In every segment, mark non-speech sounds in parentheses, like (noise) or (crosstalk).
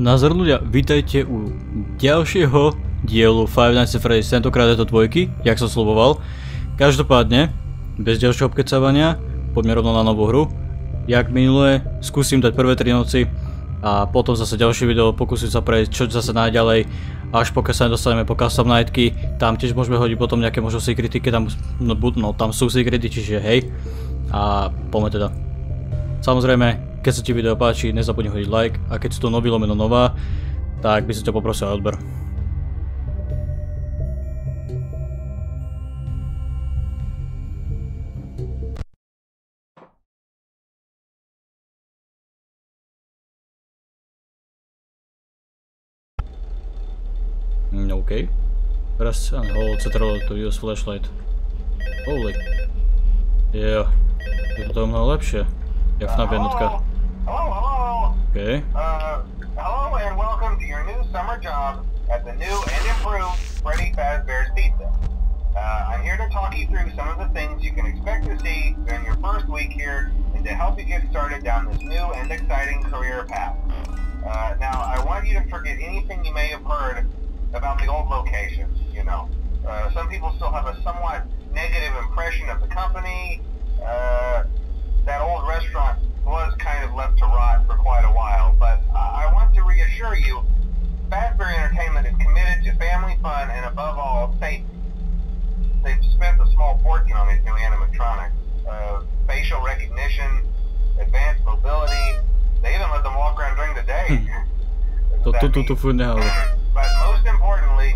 Nazor ľudia, vítajte u ďalšieho dielu Five Nights at Freddy's, tentokrát je to dvojky, jak som sluboval. Každopádne, bez ďalšieho obkecávania, poďme rovno na novú hru. Jak minulé, skúsim dať prvé 3 noci a potom zase ďalšie video, pokúsim sa prejsť čo zase najďalej, až pokiaľ sa nedostaneme po custom nightky, tam tiež môžeme hodiť potom nejaké možno secrety, keď tam, no, no, tam sú secrety, čiže hej. A poďme teda. Samozrejme, keď sa ti video páči, nezabudni hodiť like a keď si to nový lomeno nová, tak by som ťa poprosil o odber. Mm, OK. Press and hold ctrl to use flashlight. Holy. Yeah. Je to mnoho lepšie. Jak FNAF jednotka. Hello, hello. Okay. Uh, hello and welcome to your new summer job at the new and improved Freddy Fazbear's Pizza. Uh, I'm here to talk you through some of the things you can expect to see during your first week here and to help you get started down this new and exciting career path. Uh, now, I want you to forget anything you may have heard about the old locations, you know. Uh, some people still have a somewhat negative impression of the company. Uh, that old restaurant was kind of left to rot for quite a while, but I want to reassure you, Fazbear Entertainment is committed to family fun and above all, safety. They've spent a small fortune on these new animatronics. Uh, facial recognition, advanced mobility, they even let them walk around during the day. (laughs) To That tu tu means- tu but most importantly,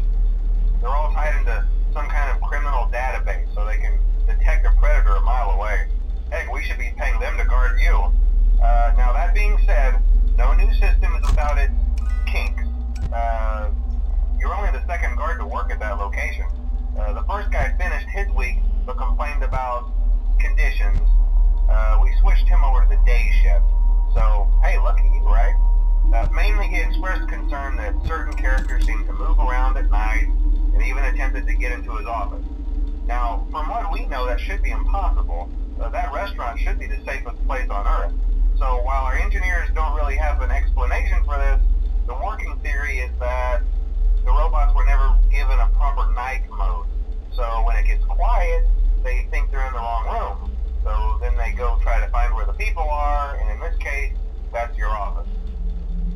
proper night mode. So when it gets quiet, they think they're in the wrong room. So then they go try to find where the people are, and in this case, that's your office.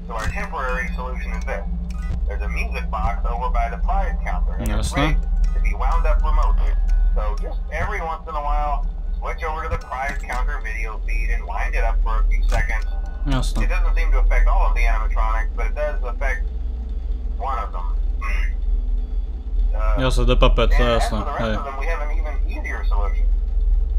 So our temporary solution is this. There's a music box over by the prize counter, and it's great to be wound up remotely. So just every once in a while, switch over to the prize counter video feed and wind it up for a few seconds. It doesn't seem to affect all of the animatronics, but it does affect one of them. Uh, Jasne, The Puppet, and as jasné. for the rest of them, we have an even easier solution.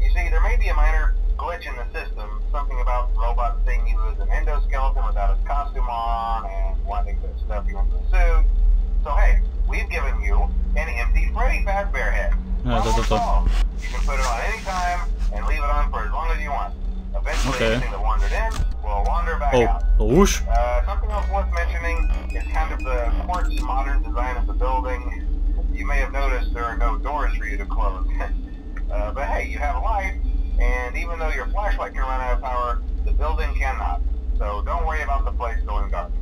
You see, there may be a minor glitch in the system, something about the robot seeing you as an endoskeleton without his costume on and wanting to stuff you into the suit. So hey, we've given you an empty Freddy Fazbear head. To, Problem to. You can put it on any time and leave it on for as long as you want. Eventually, Okay. anything that wandered in will wander back Oh, out. to už? Uh, something else worth mentioning is kind of the quartz modern design of the building. May have noticed there are no doors for you to close. (laughs) uh, but hey, you have a light, and even though your flashlight can run out of power, the building cannot. So don't worry about the place going dark.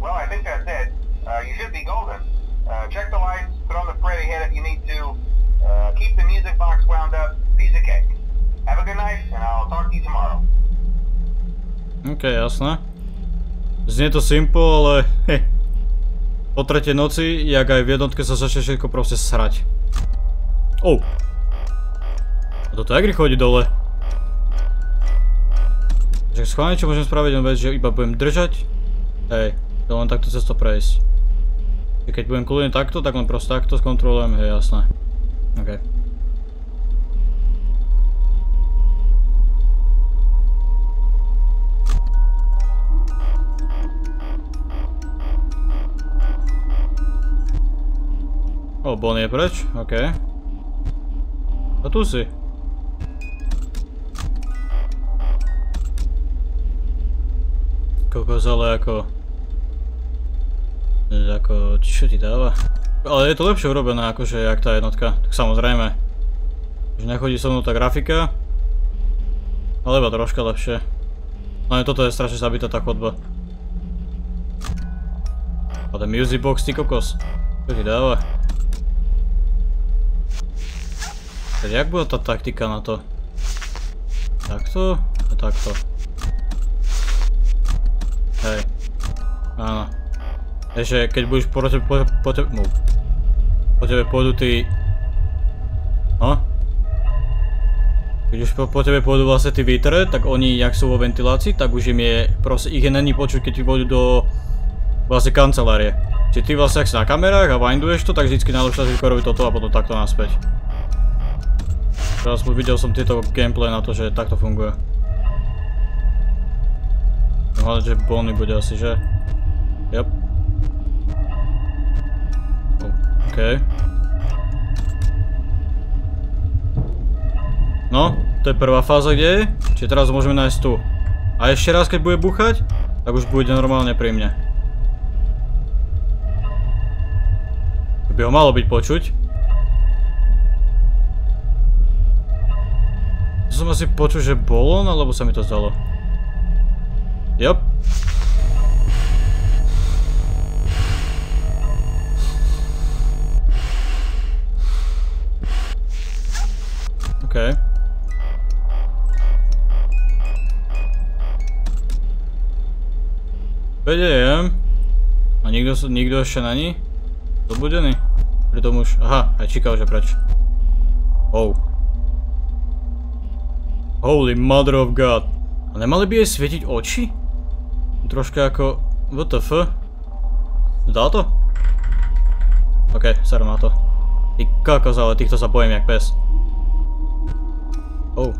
Well, I think that's it. Uh, you should be golden. Uh, check the lights, put on the Freddy head if you need to. Uh, keep the music box wound up. Piece of cake. Have a good night, and I'll talk to you tomorrow. OK, jasné. Znie to simple, ale (laughs) hej. Po tretej noci, jak aj v jednotke sa začne všetko proste srať. Oh. A toto jak rýchlo hodí dole? Že schválne čo môžem spraviť, len vec, že iba budem držať. Hej, to len takto cez to prejsť. Keď budem kľudne takto, tak len proste takto skontrolujem, hej, jasné. OK. O, Bon je preč? OK. A tu si. Kokos, ale ako... Ako, čo ti dáva? Ale je to lepšie urobené akože jak tá jednotka, tak samozrejme. Že nechodí so mnou tá grafika. Ale iba troška lepšie. No toto je strašne zabitá tá chodba. A ten music box, ty kokos. Čo ti dáva? Tak jak bude tá taktika na to? Takto? A takto. Hej. Áno. Ešte, keď budeš po tebe, po, po tebe, no. Po tebe pôjdu tí... No? Keď už po, po tebe pôjdu vlastne tí výtre, tak oni, jak sú vo ventilácii, tak už im je, proste ich je není počuť, keď pôjdu do vlastne kancelárie. Čiže ty vlastne, ak si na kamerách a winduješ to, tak vždycky najlepšia si robiť toto a potom takto naspäť. Teraz videl som tieto gameplay na to, že takto funguje. Hľadať, že Bonnie bude asi, že? Yep. OK. No, to je prvá fáza, kde je. Čiže teraz môžeme nájsť tu. A ešte raz, keď bude buchať, tak už bude normálne pri mne. By ho malo byť počuť. Som asi počul, že bol on, alebo sa mi to zdalo? Yep. Okay. Vediem. A nikto, nikto ešte není? Zobudený? Pritom už... Aha, aj číkal, že preč. Oh. Holy mother of god. A nemali by jej svietiť oči? Troška ako... WTF? Dá to? OK, serem na to. Ty kokos, ale týchto sa bojím jak pes. Oh.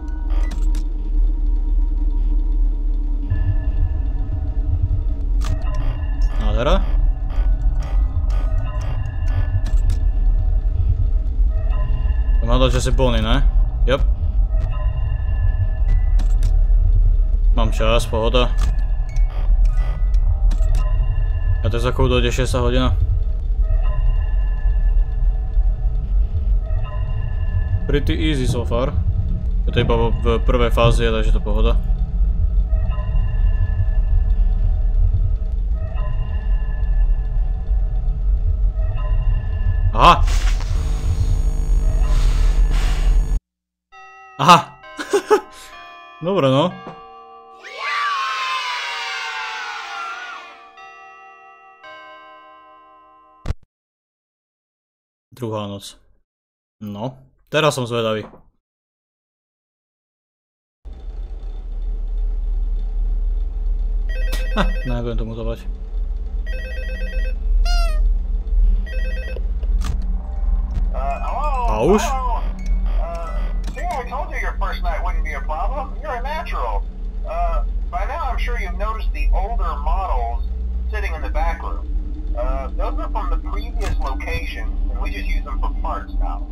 Nádhera. To má dať, že si Bonnie, ne? Yep. Mám čas, pohoda. A to za chvíľu dojde 6 hodina. Pretty easy so far. To iba v prvej fáze, takže to pohoda. Aha! Aha! (laughs) Dobre no. Druhá noc. No, teraz som zvedavý. Ha, nebudem to mutovať. A už? See, I told you your first night wouldn't be a problem. You're a natural. Uh, by now I'm sure you've noticed the older models sitting in the back room. Uh, those are from the previous location, and we just use them for parts now.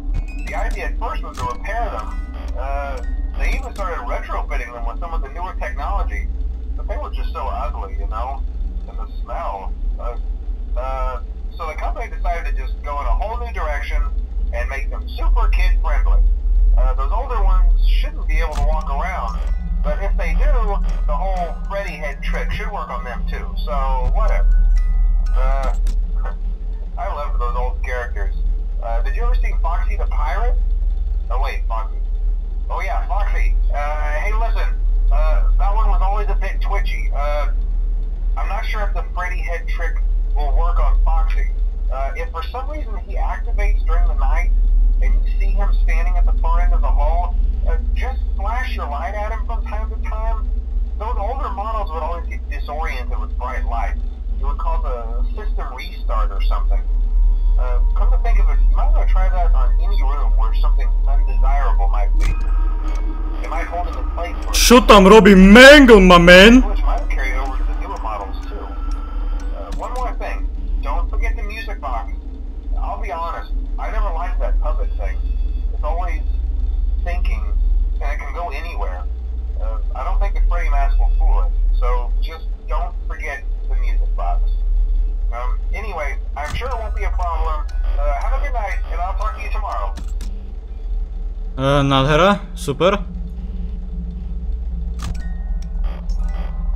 The idea at first was to repair them. Uh, they even started retrofitting them with some of the newer technology, but they were just so ugly, you know? And the smell. Uh, uh, so the company decided to just go in a whole new direction and make them super kid-friendly. Uh, those older ones shouldn't be able to walk around, but if they do, the whole Freddy head trick should work on them too, so whatever. Uh, I love those old characters. Uh, did you ever see Foxy the Pirate? Oh wait, Foxy. Oh yeah, Foxy. Uh, hey listen, uh, that one was always a bit twitchy. Uh, I'm not sure if the Freddy head trick will work on Foxy. Uh, if for some reason he activates during the night, and you see him standing at the far end of the hall, uh, just flash your light at him from time to time. Those older models would always get disoriented with bright lights. Called a system restart or something. Uh, come to think of it, you might want to try that on any room where something undesirable might be. It might hold place. Shut up, Robbie Mangle, my man! Nádhera, super.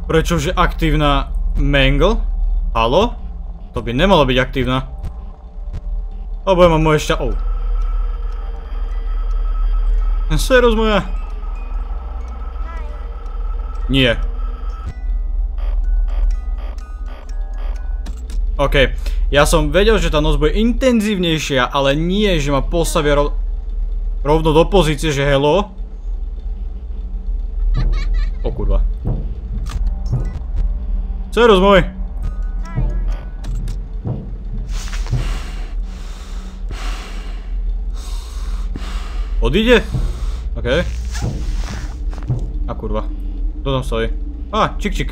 Prečože aktívna Mangle? Halo? To by nemalo byť aktívna. O, budem mať moje šťa... Oh. Serus moja. Nie. OK. Ja som vedel, že tá noc bude intenzívnejšia, ale nie, že ma postavia rov... rovno do pozície, že hello. O kurva. Serus môj. Odíde? OK. A kurva. Kto tam stojí? Á, čik čik.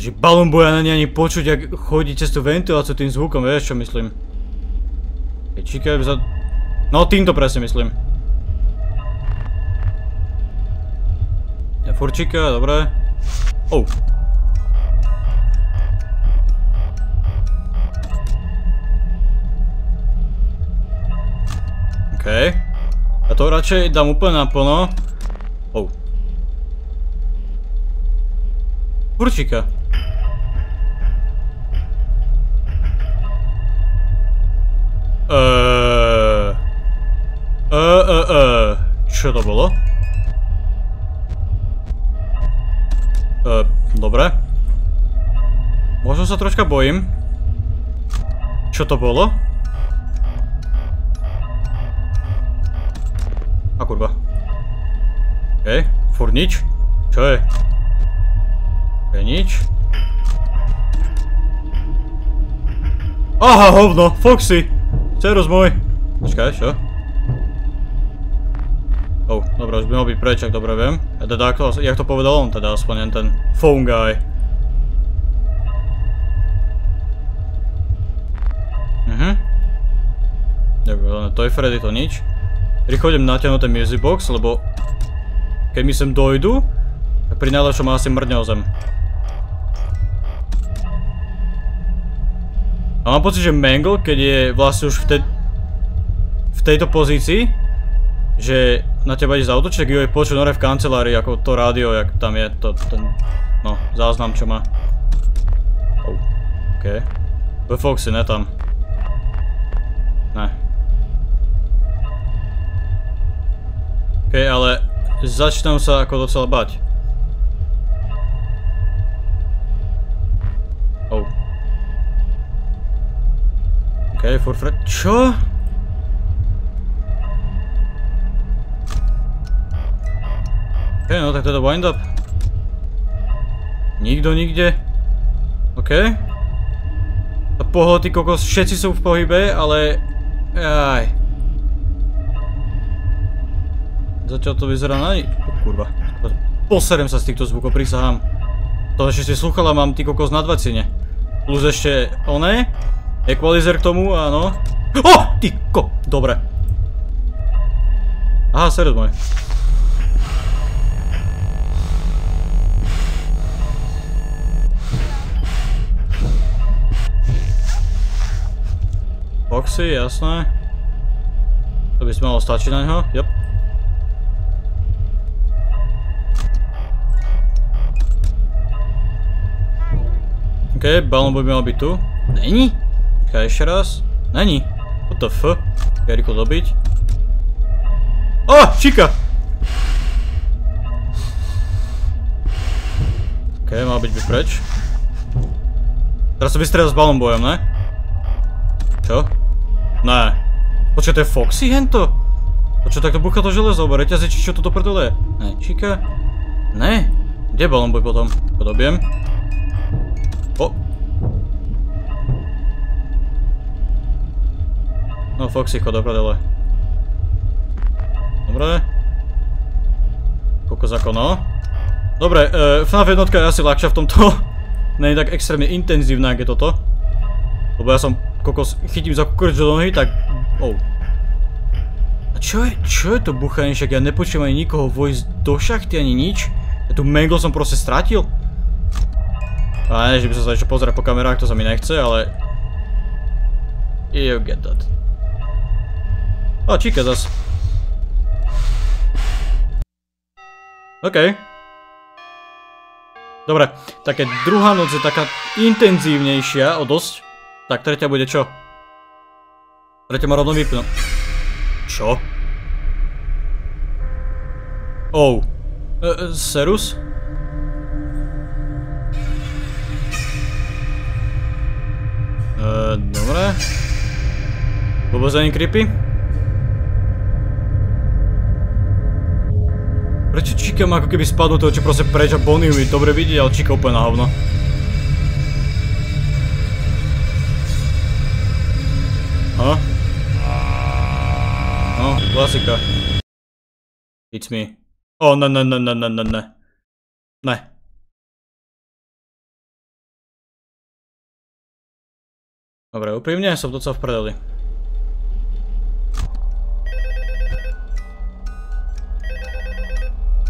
Že balón boja na ani počuť, ak chodí cez tú ventiláciu tým zvukom, vieš čo myslím. Keď čikaj za... No týmto presne myslím. Ja furt číka, dobré. Oh. OK. Ja to radšej dám úplne naplno. Oh. Furčíka. Eee... Eee, eee, eee... Čo to bolo? Eee, dobre. Možno sa troška bojím. Čo to bolo? A kurva. Okej, okay. furt nič. Čo je? Je nič. Aha, hovno, Foxy! Cerus môj. Počkaj, čo? Oh, dobré, už by mal byť preč, ak dobre viem. A teda, ako, jak to povedal on, teda aspoň ten phone guy. Mhm. Dobre, to je Freddy, to nič. Rýchlo idem natiahnuť ten music box, lebo keď mi sem dojdu, tak pri najlepšom asi mrdne o zem. A mám pocit, že Mangle, keď je vlastne už v, te v tejto pozícii, že na teba ide zautočiť, tak ju je počuť hore v kancelárii, ako to rádio, jak tam je to, ten, no, záznam, čo má. OK. To je Foxy, ne tam. Ne. OK, ale začínam sa ako docela bať. OK, for Fred... Čo? OK, no tak teda wind up. Nikto nikde. OK. A pohľad, ty kokos, všetci sú v pohybe, ale... Aj. Zatiaľ to vyzerá na. Oh, kurva. Poserem sa z týchto zvukov, prisahám. To ešte si slúchala mám ty kokos na dvacine. Plus ešte oné. Equalizer k tomu, áno. Oh, ty ko... Dobre. Aha, serus môj. Foxy, jasné. To by si malo stačiť na ňo, yep. OK, balón by mal byť tu. Není? Počkaj ešte raz. Není. What the f? Počkaj rýchlo dobiť. Oh, čika! OK, mal byť by preč. Teraz sa vystriedal s balón bojom, ne? Čo? Ne. Počkaj, to je Foxy hento? Počkaj, takto bucha to železo, oba reťaze, či čo toto prdele je? Ne, čika? Ne. Kde balón boj potom? Podobiem. No Foxy, chod do prdele. Dobre. Kokos ako no. Dobre, uh, FNAF jednotka je asi ľahšia v tomto. (laughs) Není tak extrémne intenzívna, jak je toto. Lebo ja som kokos chytím za kukurč do nohy, tak... Oh. A čo je, čo je to buchanie, však ja nepočujem ani nikoho vojsť do šachty, ani nič. Ja tu mangle som proste stratil. A ne, že by som sa ešte pozerať po kamerách, to sa mi nechce, ale... You get that. O, číka zas. OK. Dobre, také druhá noc je taká intenzívnejšia o dosť. Tak tretia bude čo? Tretia ma rovno vypnú. Čo? Oh. E, e, Serus? E, dobre. Vôbec ani creepy? Prečo Chica má ako keby spadnú toho, čo proste preč a Bonnie mi dobre vidí, ale Chica úplne na hovno. Ha? No, klasika. It's me. Oh, ne, ne, ne, ne, ne, ne, ne. Ne. Dobre, úprimne som docela v prdeli.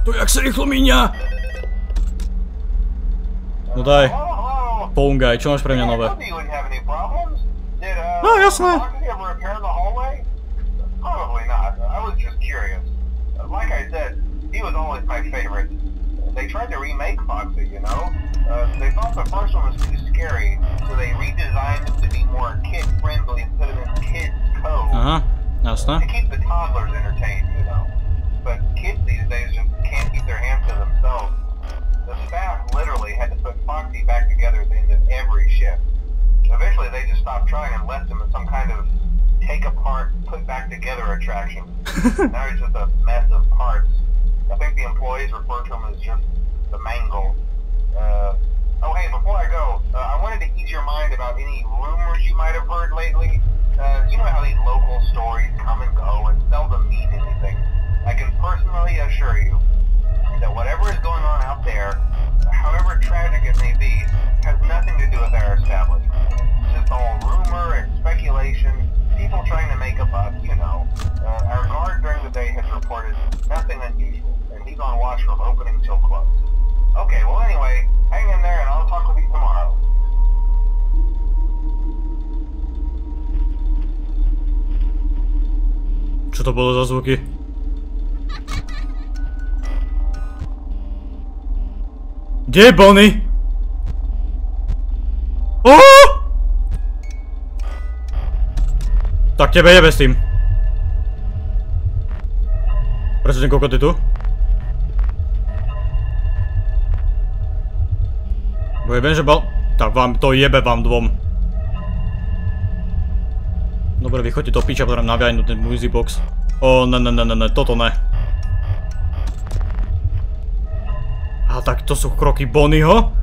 To jak sa rýchlo míňa! No daj. Poungaj, čo máš pre mňa nové? No, jasné. Probably not. I was just curious. Like I said, he was always my favorite. They tried to remake Foxy, you know? Uh, they thought the first one was too scary, so they redesigned it to be more kid-friendly and put it in kids' code. Aha, jasné. To keep the toddlers entertained, you know? nice. From opening till close. Okay, well anyway, hang in there and I'll talk with you tomorrow. Čo to bolo za zvuky? Kde je Bonnie? Oh! Tak tebe jebe s tým. Prečo ten kokot je tu? Bo je viem, že bol... Tak vám to jebe vám dvom. Dobre, vy chodte do piča, potrebujem naviajnúť ten music box. O, ne, ne, ne, ne, ne, toto ne. A tak to sú kroky Bonnieho?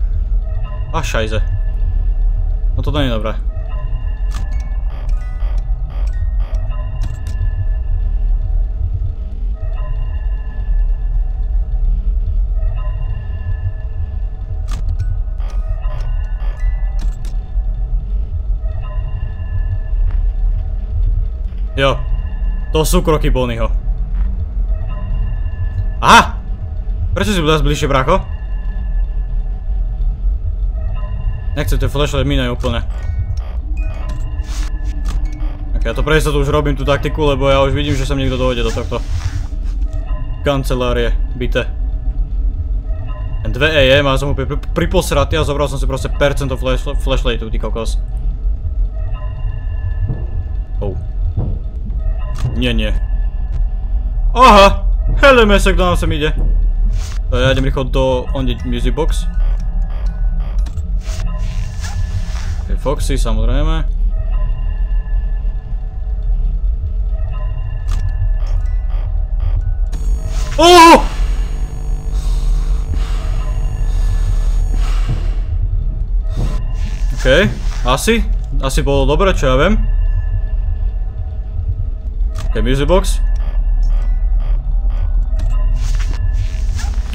A šajze. No toto nie je dobré. To sú kroky Bonnieho. Aha! Prečo si bude bližšie, bracho? Nechcem tie flashlight mínajú úplne. Ok, ja to pre tu už robím tú taktiku, lebo ja už vidím, že sa niekto dojde do tohto kancelárie, byte. Ten 2 EE má som úplne priposratý a zobral som si proste percento flashlightu, ty kokos. Nie, nie. Aha! Hele mesek, kto nám sem ide. Ja idem rýchlo do onde music box. Ok, Foxy, samozrejme. Oh! OK, asi. Asi bolo dobre, čo ja viem. Ok, music box.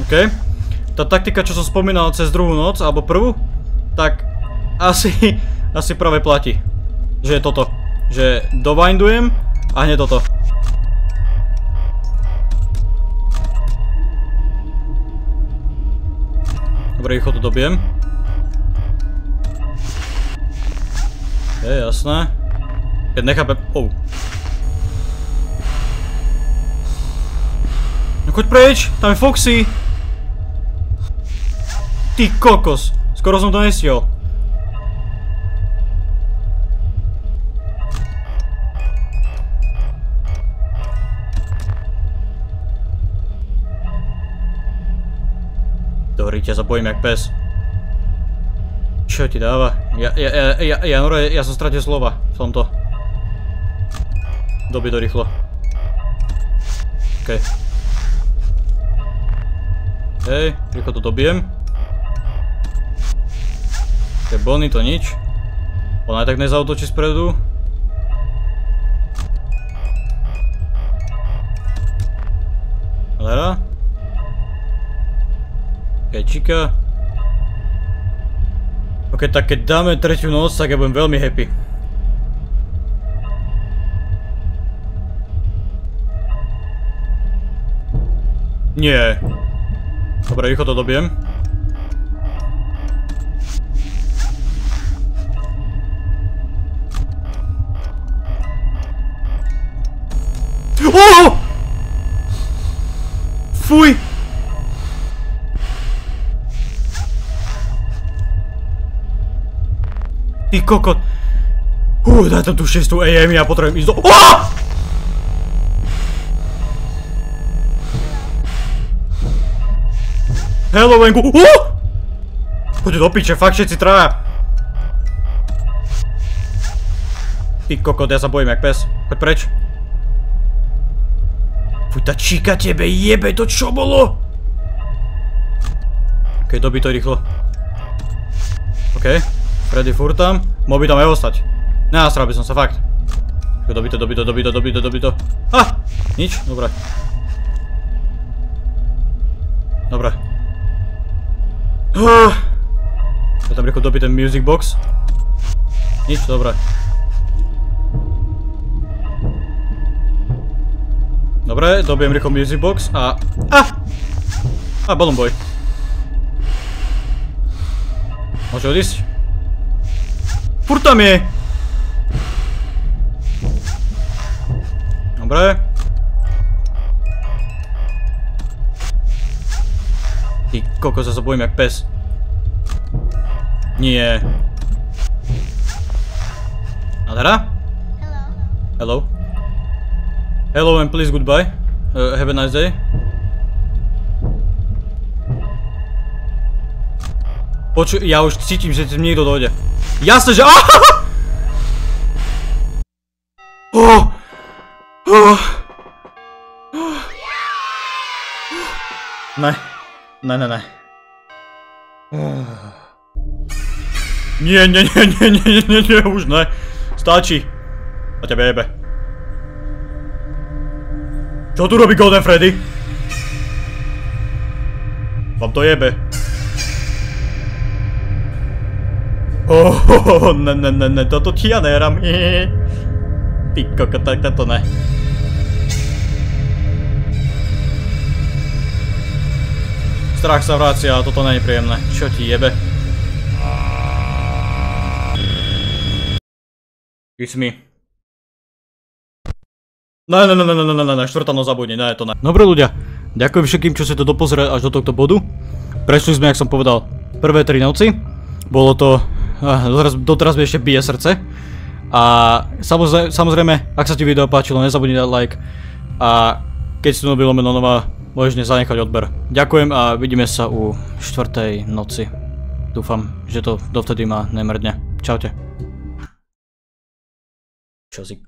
OK. Tá taktika, čo som spomínal cez druhú noc, alebo prvú, tak asi, (laughs) asi práve platí. Že je toto. Že dovajndujem a hneď toto. Dobre, rýchlo to dobijem. Je, jasné. Keď nechápem... Oh. No choď preč, tam je Foxy. Ty kokos! Skoro som to nestiel. Dobrý, ťa zapojím jak pes. Čo ti dáva? Ja, ja, ja, ja, ja, ja, ja som stratil slova v tomto. Dobi to rýchlo. OK. Hej, rýchlo to dobijem. Ok, Bonnie to nič. On aj tak nezautočí spredu. Lera. Kečika. Ok, tak keď dáme tretiu noc, tak ja budem veľmi happy. Nie. Dobre, rýchlo to dobijem. Oh! Fuj! Ty kokot. Hú, daj tam tú 6 AM, ja potrebujem ísť do... Oh! Hello, venku. Uh! Poďte do piče, fakt všetci traja. Ty kokot, ja sa bojím jak pes. Poď preč. Fuj, tá číka tebe jebe, to čo bolo? Ok, dobí to rýchlo. OK. Freddy furt tam. Mohol by tam aj ostať. Nenastral by som sa, fakt. Dobí to, dobí to, dobí to, dobí to, dobí to. Ha! Nič? Dobre. Dobre. Ja tam rýchlo dobí ten music box. Nič, dobre. Dobre, dobijem rýchlo music box a... A! A, balloon boy. Môže odísť? Furt tam je! Dobre. Ty kokos, ja sa bojím jak pes. Nie. Nádhera? Hello. Hello and please goodbye. Uh, have a nice day. Počuj, ja už cítim, že tam niekto dojde. Jasne, že... (laughs) Oh! Oh! Ne. Ne, ne, ne. (sighs) Nie, nie, nie, nie, nie, nie, nie, už ne. Stačí. A tebe jebe. Čo tu robí Golden Freddy? Vám to jebe. Oh, ne, ne, ne, ne, toto ti ja nehrám. (laughs) Ty koko, tak to ne. Strach sa vracia, ale toto nie je príjemné. Čo ti jebe? Kiss me. Ne, ne, ne, ne, ne, ne, ne, štvrtá noc zabudni, ne, to ne. Dobre ľudia, ďakujem všetkým, čo ste to dopozreli až do tohto bodu. Prešli sme, jak som povedal, prvé tri noci. Bolo to doteraz, doteraz mi ešte bije srdce. A samozrejme, samozrejme, ak sa ti video páčilo, nezabudni dať like. A keď si to bylo meno nová, môžeš zanechať odber. Ďakujem a vidíme sa u štvrtej noci. Dúfam, že to dovtedy ma nemrdne. Čaute. Čo si